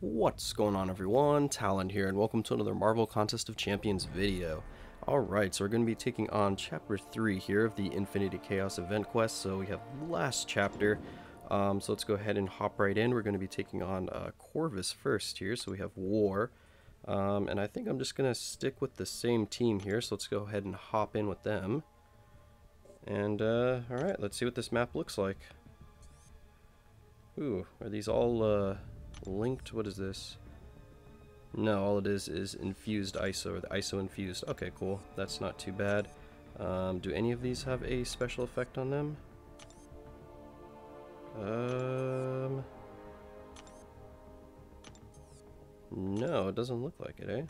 What's going on everyone? Talen here and welcome to another Marvel Contest of Champions video. Alright, so we're going to be taking on chapter 3 here of the Infinity Chaos event quest. So we have last chapter. Um, so let's go ahead and hop right in. We're going to be taking on uh, Corvus first here. So we have War. Um, and I think I'm just going to stick with the same team here. So let's go ahead and hop in with them. And uh, alright, let's see what this map looks like. Ooh, are these all... Uh, linked. What is this? No, all it is is infused ISO, or the ISO infused. Okay, cool. That's not too bad. Um, do any of these have a special effect on them? Um... No, it doesn't look like it, eh?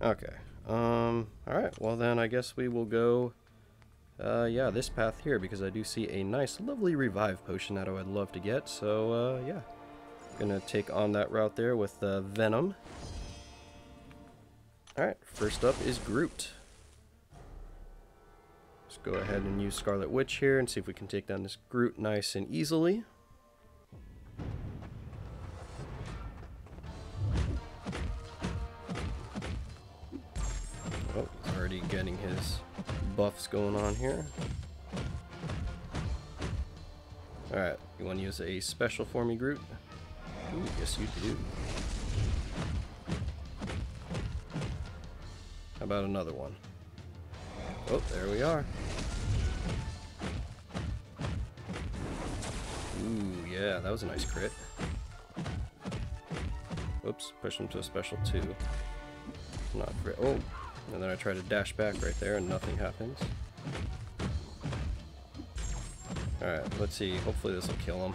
Okay. Um, alright, well then I guess we will go uh, yeah, this path here, because I do see a nice, lovely revive potion that I would love to get. So, uh, yeah. Gonna take on that route there with uh, Venom. Alright, first up is Groot. Let's go ahead and use Scarlet Witch here and see if we can take down this Groot nice and easily. Buffs going on here. Alright, you want to use a special for me, Groot? Ooh, yes you do. How about another one? Oh, there we are. Ooh, yeah, that was a nice crit. Oops, push him to a special two. Not crit. Oh, and then I try to dash back right there and nothing happens. Alright, let's see. Hopefully this will kill him.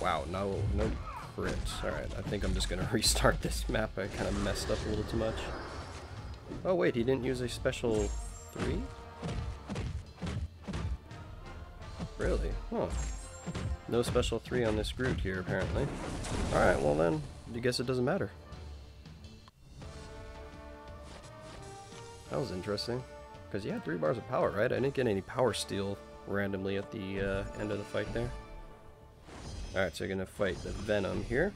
Wow, no, no crits. Alright, I think I'm just going to restart this map. I kind of messed up a little too much. Oh wait, he didn't use a special 3? Really? Huh. No special 3 on this Groot here, apparently. Alright, well then, I guess it doesn't matter. That was interesting. Because he had three bars of power, right? I didn't get any power steal randomly at the uh, end of the fight there. Alright, so you're going to fight the Venom here.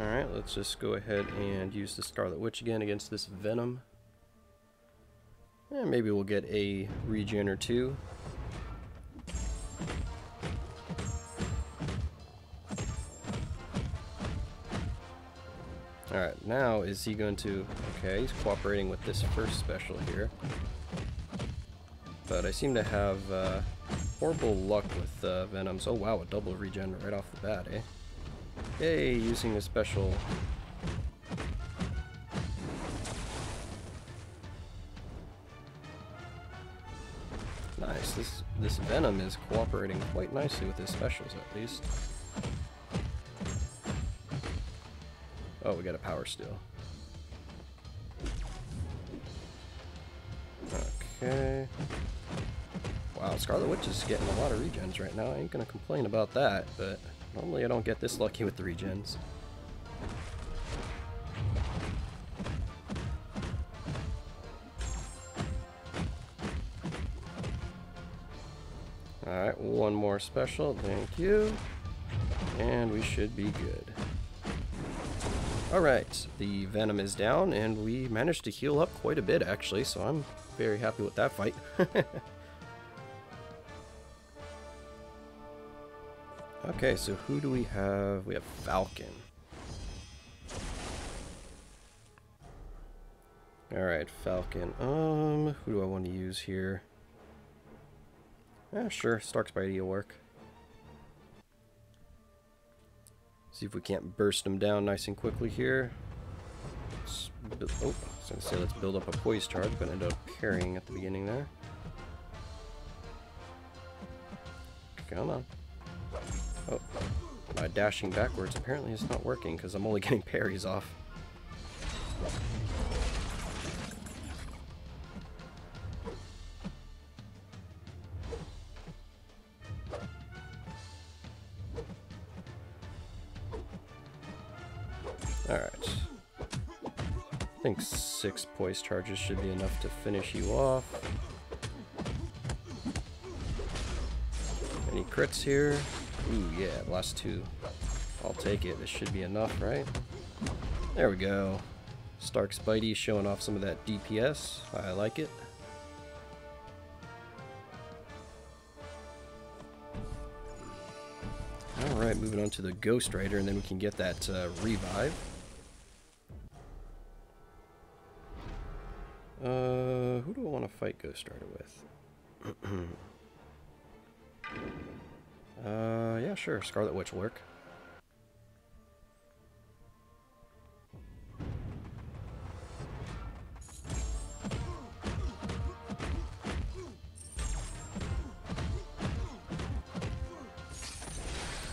Alright, let's just go ahead and use the Scarlet Witch again against this Venom. And maybe we'll get a regen or two. Alright, now is he going to... Okay, he's cooperating with this first special here. But I seem to have uh, horrible luck with uh, Venoms. Oh wow, a double regen right off the bat, eh? Yay, using a special. Nice, this, this Venom is cooperating quite nicely with his specials at least. Oh, we got a power steal. Okay. Wow, Scarlet Witch is getting a lot of regens right now. I ain't gonna complain about that, but normally I don't get this lucky with the regens. Alright, one more special, thank you. And we should be good. Alright, the Venom is down, and we managed to heal up quite a bit, actually, so I'm very happy with that fight. okay, so who do we have? We have Falcon. Alright, Falcon. Um, who do I want to use here? Yeah, sure, Stark Spidey will work. See if we can't burst them down nice and quickly here. oh, I was going to say let's build up a poise charge, but end up carrying at the beginning there. Come on. Oh, my dashing backwards apparently is not working because I'm only getting parries off. Six poise charges should be enough to finish you off. Any crits here. Ooh, yeah, last two. I'll take it. This should be enough, right? There we go. Stark Spidey showing off some of that DPS. I like it. Alright, moving on to the Ghost Rider, and then we can get that uh, revive. Uh, who do I want to fight Ghost Rider with? uh, yeah, sure. Scarlet Witch will work.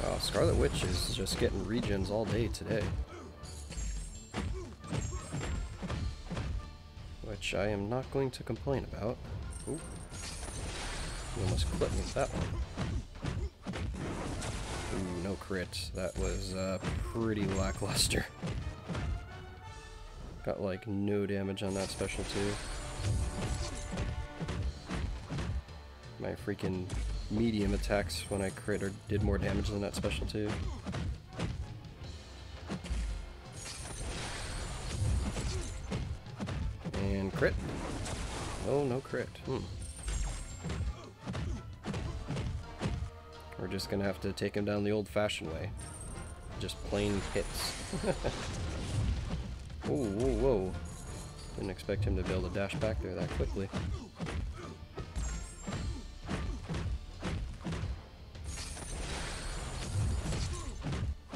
Oh, Scarlet Witch is just getting regens all day today. I am not going to complain about. Ooh. You almost clipped me with that one. Ooh, no crit. That was uh, pretty lackluster. Got like no damage on that special too. My freaking medium attacks when I crit or did more damage than that special too. Crit. Oh, no crit. Hmm. We're just gonna have to take him down the old-fashioned way. Just plain hits. whoa, whoa, whoa. Didn't expect him to be able to dash back there that quickly.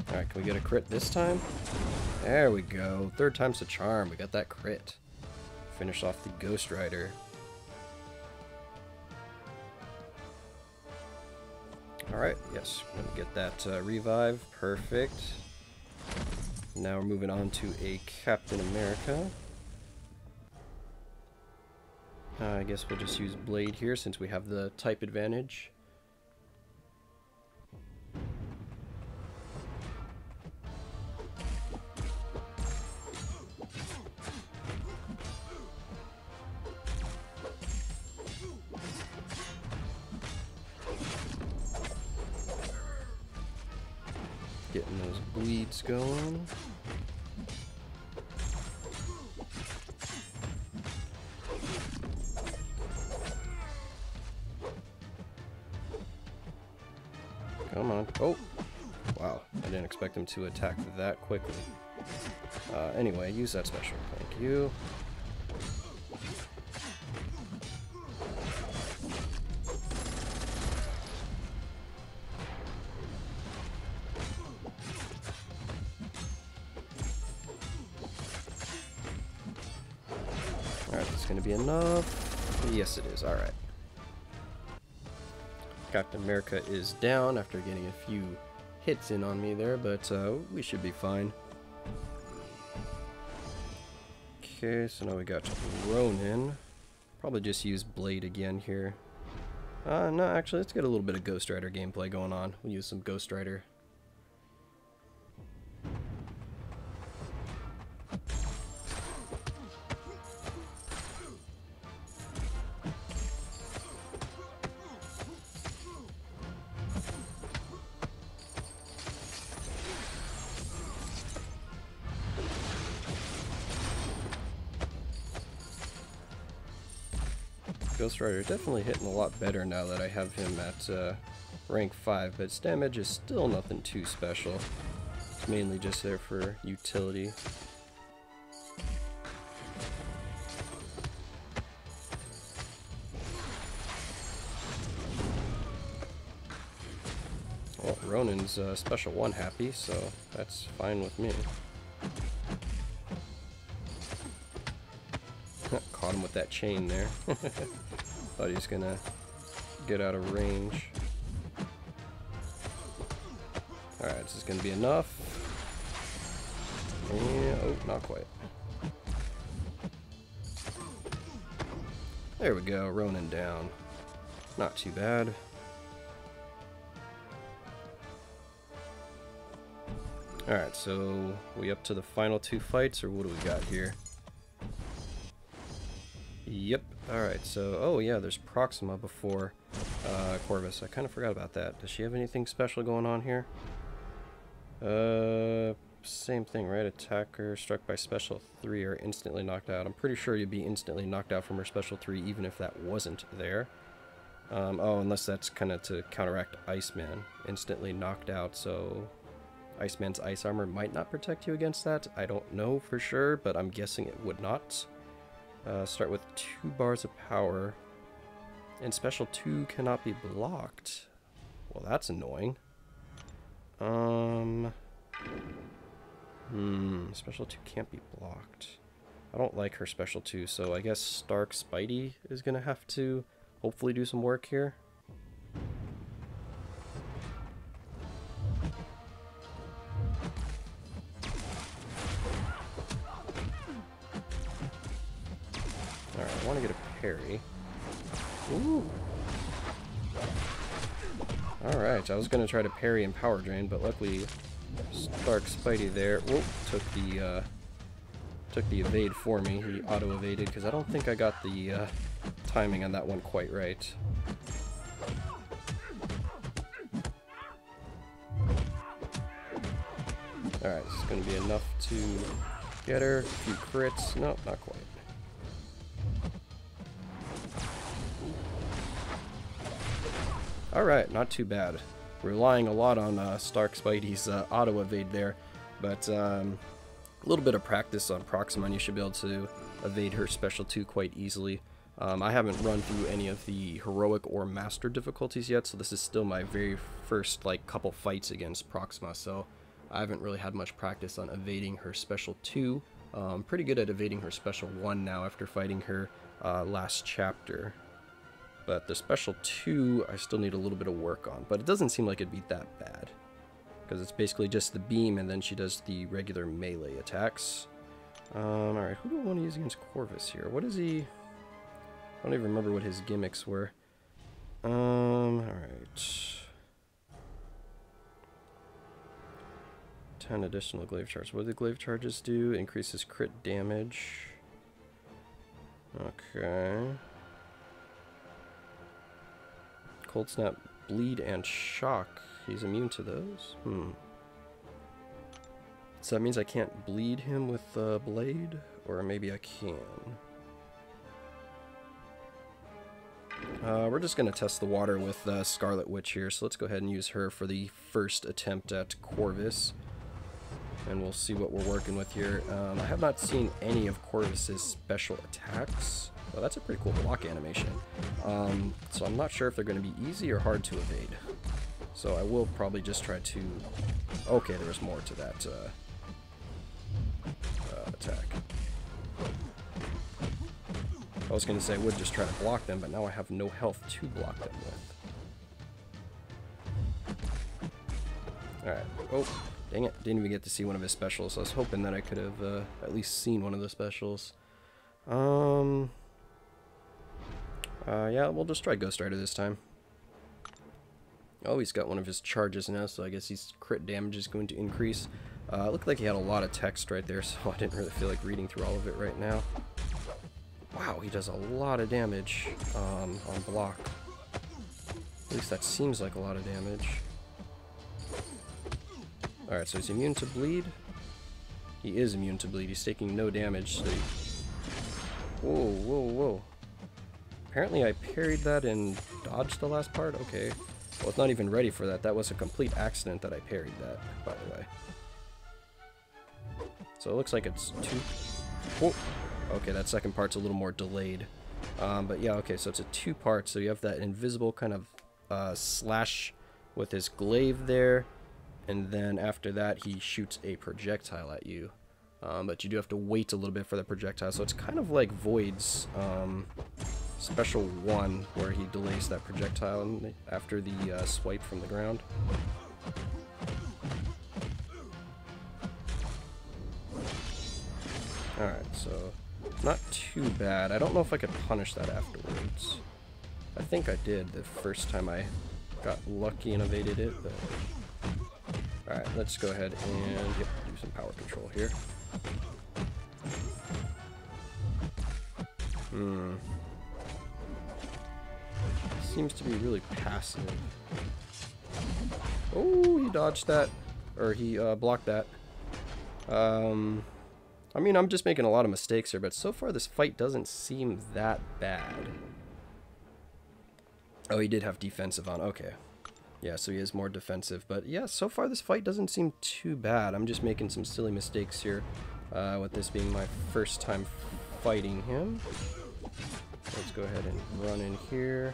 Alright, can we get a crit this time? There we go. Third time's the charm. We got that crit. Finish off the Ghost Rider. Alright, yes, gonna get that uh, revive. Perfect. Now we're moving on to a Captain America. Uh, I guess we'll just use Blade here since we have the type advantage. Getting those bleeds going. Come on. Oh! Wow, I didn't expect him to attack that quickly. Uh, anyway, use that special. Thank you. Alright, that's gonna be enough. Yes, it is. Alright. Captain America is down after getting a few hits in on me there, but uh, we should be fine. Okay, so now we got Ronin. Probably just use Blade again here. Uh, no, actually, let's get a little bit of Ghost Rider gameplay going on. We'll use some Ghost Rider. Ghost Rider definitely hitting a lot better now that I have him at uh, rank 5, but its damage is still nothing too special. It's mainly just there for utility. Well, Ronin's uh, special one happy, so that's fine with me. Caught him with that chain there. Thought he was gonna get out of range. Alright, this is gonna be enough. And, oh, not quite. There we go, Ronin down. Not too bad. Alright, so we up to the final two fights, or what do we got here? Yep. Alright, so, oh yeah, there's Proxima before. uh, Corvus. I kind of forgot about that. Does she have anything special going on here? Uh, same thing, right? Attacker struck by special 3 or instantly knocked out. I'm pretty sure you'd be instantly knocked out from her special 3 even if that wasn't there. Um, oh, unless that's kind of to counteract Iceman. Instantly knocked out, so Iceman's ice armor might not protect you against that. I don't know for sure, but I'm guessing it would not. Uh, start with two bars of power. And special 2 cannot be blocked. Well, that's annoying. Um... Hmm, special 2 can't be blocked. I don't like her special 2, so I guess Stark Spidey is going to have to hopefully do some work here. Parry. Ooh! Alright, I was going to try to parry and power drain, but luckily Stark Spidey there. Whoop, took the, uh, took the evade for me. He auto-evaded, because I don't think I got the, uh, timing on that one quite right. Alright, this is going to be enough to get her. A few crits. No, not quite. Alright, not too bad. Relying a lot on uh, Stark Spidey's uh, auto evade there, but um, a little bit of practice on Proxima and you should be able to evade her special 2 quite easily. Um, I haven't run through any of the heroic or master difficulties yet, so this is still my very first like couple fights against Proxima, so I haven't really had much practice on evading her special 2. Um, pretty good at evading her special 1 now after fighting her uh, last chapter. But the special 2, I still need a little bit of work on. But it doesn't seem like it'd be that bad. Because it's basically just the beam, and then she does the regular melee attacks. Um, alright, who do I want to use against Corvus here? What is he... I don't even remember what his gimmicks were. Um, alright. 10 additional glaive charges. What do the glaive charges do? Increases crit damage. Okay. Cold Snap, Bleed, and Shock. He's immune to those? Hmm. So that means I can't bleed him with the blade? Or maybe I can. Uh, we're just going to test the water with uh, Scarlet Witch here, so let's go ahead and use her for the first attempt at Corvus. And we'll see what we're working with here. Um, I have not seen any of Corvus's special attacks. Well, that's a pretty cool block animation. Um, so I'm not sure if they're going to be easy or hard to evade. So I will probably just try to... Okay, there was more to that uh, uh, attack. I was going to say I would just try to block them, but now I have no health to block them with. Alright. Oh, dang it. Didn't even get to see one of his specials. I was hoping that I could have uh, at least seen one of the specials. Um... Uh, yeah, we'll just try Ghost Rider this time. Oh, he's got one of his charges now, so I guess his crit damage is going to increase. Uh, looked like he had a lot of text right there, so I didn't really feel like reading through all of it right now. Wow, he does a lot of damage um, on block. At least that seems like a lot of damage. Alright, so he's immune to bleed. He is immune to bleed. He's taking no damage. So. Whoa, whoa, whoa. Apparently I parried that and dodged the last part? Okay. Well, it's not even ready for that. That was a complete accident that I parried that, by the way. So it looks like it's two... Whoa. Okay, that second part's a little more delayed. Um, but yeah, okay, so it's a two-part. So you have that invisible kind of uh, slash with his glaive there. And then after that, he shoots a projectile at you. Um, but you do have to wait a little bit for the projectile. So it's kind of like Void's um, special one where he delays that projectile after the uh, swipe from the ground. Alright, so not too bad. I don't know if I could punish that afterwards. I think I did the first time I got lucky and evaded it, but... Alright, let's go ahead and yep, do some power control here. Hmm seems to be really passive. Oh, he dodged that. Or he uh, blocked that. Um, I mean, I'm just making a lot of mistakes here, but so far this fight doesn't seem that bad. Oh, he did have defensive on. Okay. Yeah, so he is more defensive. But yeah, so far this fight doesn't seem too bad. I'm just making some silly mistakes here. Uh, with this being my first time fighting him. Let's go ahead and run in here.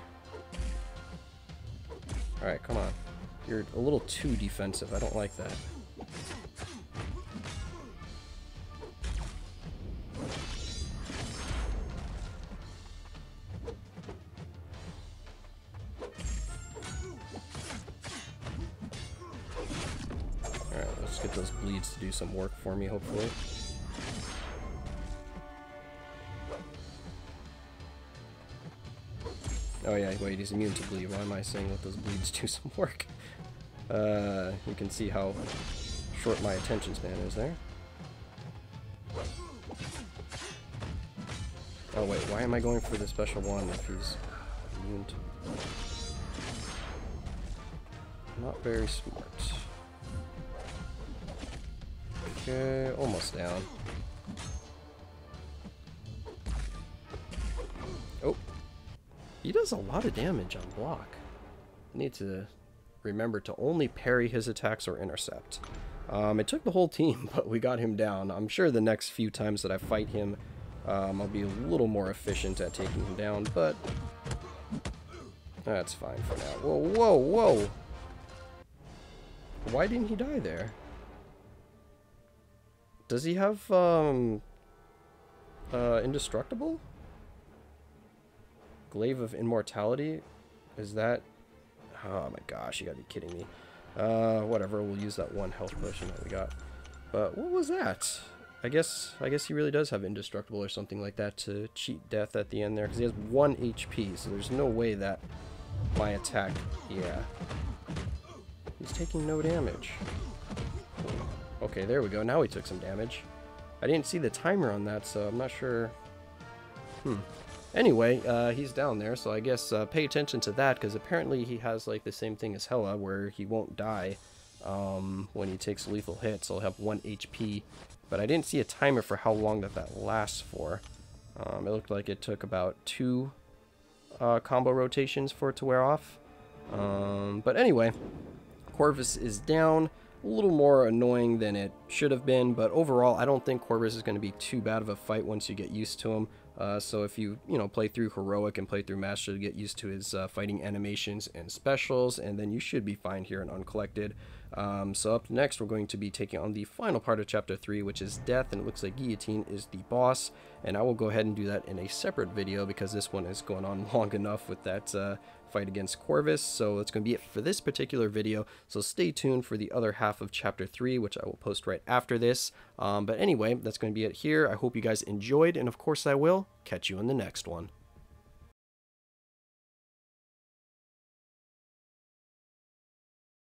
Alright, come on. You're a little too defensive. I don't like that. Alright, let's get those bleeds to do some work for me, hopefully. Oh yeah, wait, he's immune to bleed. Why am I saying let those bleeds do some work? Uh, you can see how short my attention span is there. Oh wait, why am I going for the special one if he's immune to... Not very smart. Okay, almost down. He does a lot of damage on block. I need to remember to only parry his attacks or intercept. Um, it took the whole team, but we got him down. I'm sure the next few times that I fight him, um, I'll be a little more efficient at taking him down, but that's fine for now. Whoa, whoa, whoa! Why didn't he die there? Does he have, um, uh, indestructible? Glaive of Immortality? Is that... Oh my gosh, you gotta be kidding me. Uh, whatever, we'll use that one health potion that we got. But what was that? I guess I guess he really does have indestructible or something like that to cheat death at the end there, because he has one HP, so there's no way that my attack... Yeah. He's taking no damage. Okay, there we go. Now he took some damage. I didn't see the timer on that, so I'm not sure... Hmm. Anyway, uh, he's down there, so I guess uh, pay attention to that, because apparently he has like the same thing as Hela, where he won't die um, when he takes lethal hits. He'll have 1 HP, but I didn't see a timer for how long that that lasts for. Um, it looked like it took about two uh, combo rotations for it to wear off. Um, but anyway, Corvus is down. A little more annoying than it should have been, but overall, I don't think Corvus is going to be too bad of a fight once you get used to him. Uh, so if you, you know, play through Heroic and play through Master get used to his uh, fighting animations and specials, and then you should be fine here in Uncollected. Um, so up next, we're going to be taking on the final part of Chapter 3, which is Death, and it looks like Guillotine is the boss, and I will go ahead and do that in a separate video because this one is going on long enough with that uh, fight against Corvus, so that's going to be it for this particular video, so stay tuned for the other half of Chapter 3, which I will post right after this. Um, but anyway, that's going to be it here. I hope you guys enjoyed, and of course I will. Catch you in the next one.